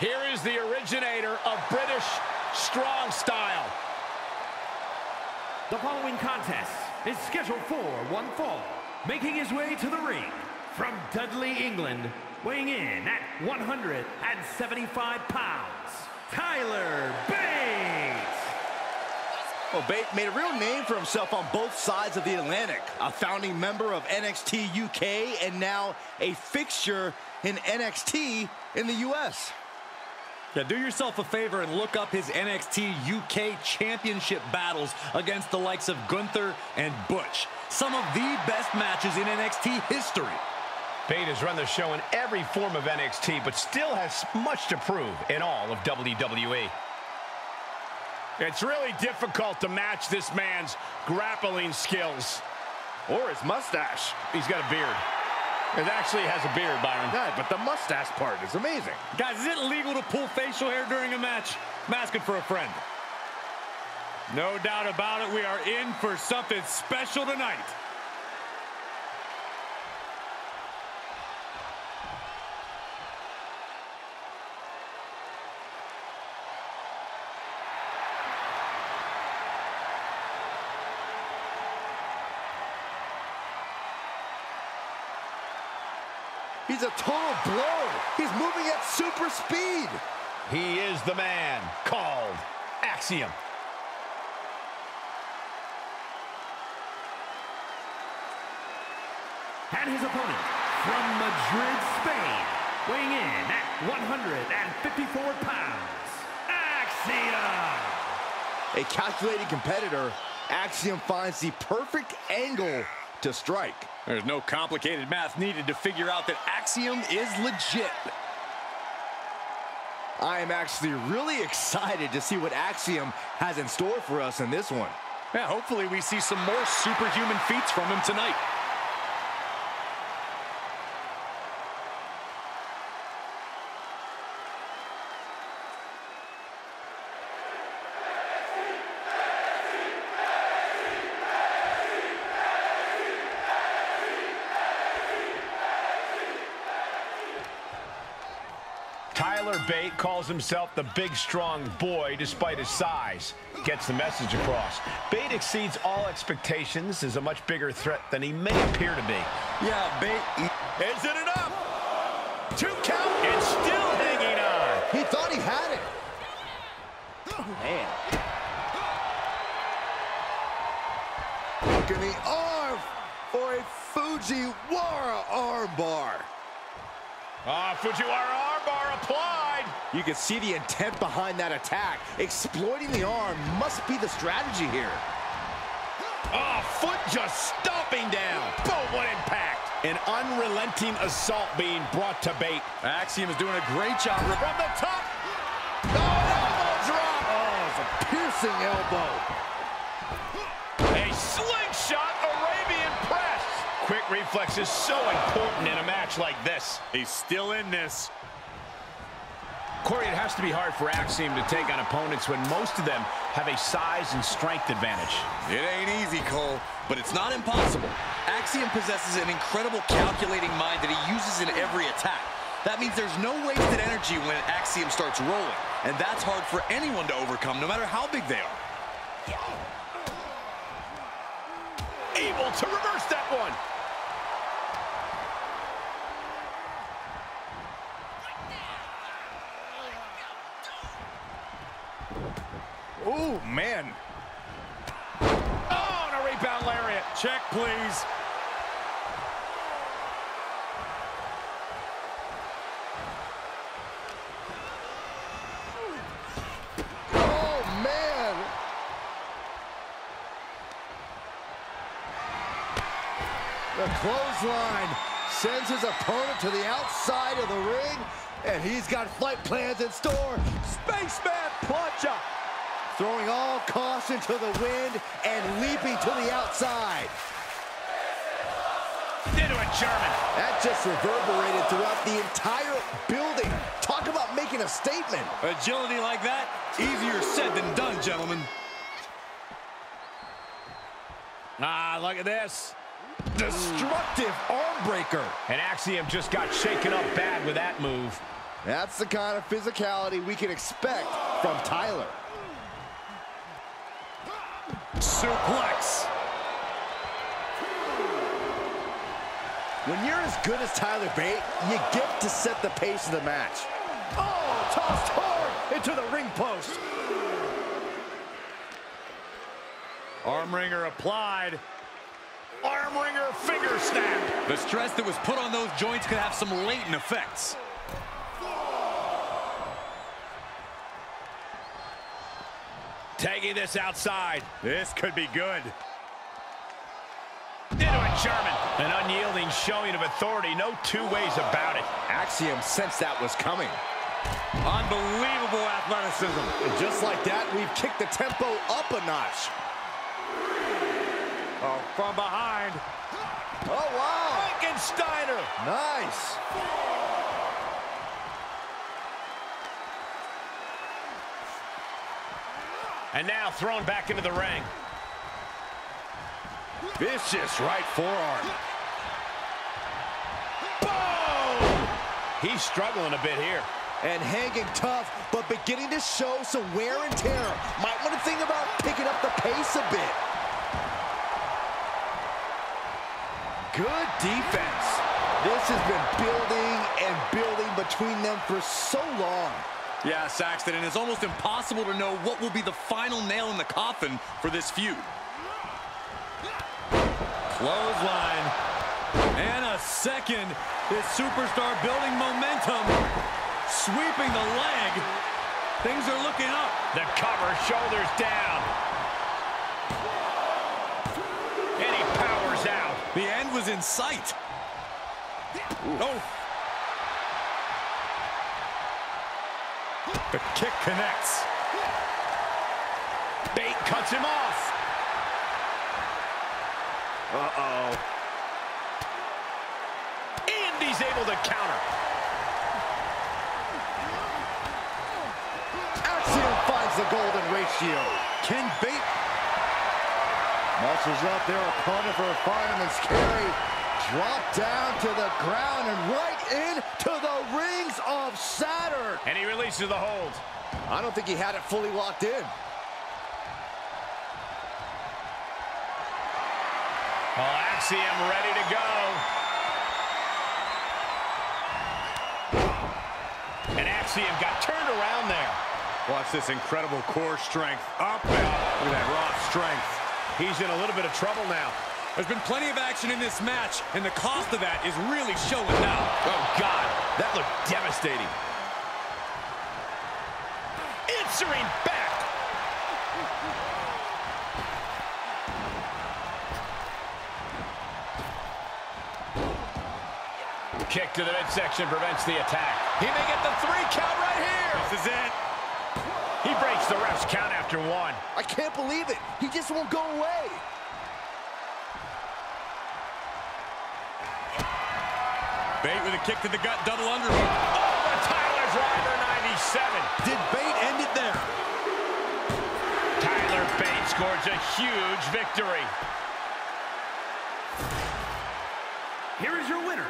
Here is the originator of British strong style. The following contest is scheduled for one fall. Making his way to the ring from Dudley, England, weighing in at 175 pounds, Tyler Bates. Well, Bate made a real name for himself on both sides of the Atlantic. A founding member of NXT UK and now a fixture in NXT in the US. Yeah, do yourself a favor and look up his NXT UK Championship battles against the likes of Gunther and Butch. Some of the best matches in NXT history. Bate has run the show in every form of NXT, but still has much to prove in all of WWE. It's really difficult to match this man's grappling skills. Or his mustache. He's got a beard. It actually has a beard, Byron. Yeah, but the mustache part is amazing. Guys, is it legal to pull facial hair during a match? I'm asking for a friend. No doubt about it, we are in for something special tonight. He's a total blow. He's moving at super speed. He is the man called Axiom. And his opponent from Madrid, Spain, weighing in at 154 pounds, Axiom. A calculated competitor, Axiom finds the perfect angle to strike. There's no complicated math needed to figure out that Axiom is legit. I am actually really excited to see what Axiom has in store for us in this one. Yeah, hopefully we see some more superhuman feats from him tonight. Tyler Bate calls himself the big, strong boy despite his size. Gets the message across. Bate exceeds all expectations, is a much bigger threat than he may appear to be. Yeah, Bate. Is it enough? Two count and still hanging on. He thought he had it. Man. Look in the arm for a Fujiwara armbar. Ah, Fujiwara armbar applied. You can see the intent behind that attack. Exploiting the arm must be the strategy here. Ah, foot just stomping down. Boom, what impact. An unrelenting assault being brought to Bate. Axiom is doing a great job. From the top. Oh, elbow drop. Oh, it's a piercing elbow. A slingshot Arabian press. Quick reflex is so important in a match like this. He's still in this. Corey, it has to be hard for Axiom to take on opponents when most of them have a size and strength advantage. It ain't easy, Cole, but it's not impossible. Axiom possesses an incredible calculating mind that he uses in every attack. That means there's no wasted energy when Axiom starts rolling, and that's hard for anyone to overcome, no matter how big they are. Able to reverse that one. Oh, man. Oh, and a rebound lariat. Check, please. Oh, man. The clothesline sends his opponent to the outside of the ring, and he's got flight plans in store. Spaceman Plancha! Throwing all caution to the wind and leaping to the outside. Into a German. That just reverberated throughout the entire building. Talk about making a statement. Agility like that, easier said than done, gentlemen. Ah, look at this. Destructive arm breaker. And Axiom just got shaken up bad with that move. That's the kind of physicality we can expect from Tyler. Suplex. When you're as good as Tyler Bate, you get to set the pace of the match. Oh, tossed hard into the ring post. Arm wringer applied. Arm wringer finger snap. The stress that was put on those joints could have some latent effects. Taking this outside. This could be good. Into a German. An unyielding showing of authority. No two ways about it. Axiom sensed that was coming. Unbelievable athleticism. And just like that, we've kicked the tempo up a notch. Oh, from behind. Oh, wow. Frankensteiner. Nice. And now thrown back into the ring. Vicious right forearm. Boom! He's struggling a bit here. And hanging tough, but beginning to show some wear and tear. Might want to think about picking up the pace a bit. Good defense. This has been building and building between them for so long. Yeah, Saxton, and it's almost impossible to know what will be the final nail in the coffin for this feud. Clothesline. And a second. This superstar building momentum. Sweeping the leg. Things are looking up. The cover, shoulders down. And he powers out. The end was in sight. Oh. The kick connects. Bate cuts him off. Uh-oh. And he's able to counter. Axiom finds the golden ratio. Can Bate Muscles up their opponent for a fireman's carry. Drop down to the ground and right into the rings of Saturn. And he releases the hold. I don't think he had it fully locked in. Well, Axiom ready to go. And Axiom got turned around there. Watch this incredible core strength. Up and up. Look at that raw strength. He's in a little bit of trouble now. There's been plenty of action in this match, and the cost of that is really showing now. Oh, God. That looked devastating. Answering back. Kick to the midsection prevents the attack. He may get the three count right here. This is it. He breaks the ref's count after one. I can't believe it. He just won't go away. Bate with a kick to the gut, double underhook. Oh, the Tyler Driver 97. Did Bate end it there? Tyler Bate scores a huge victory. Here is your winner,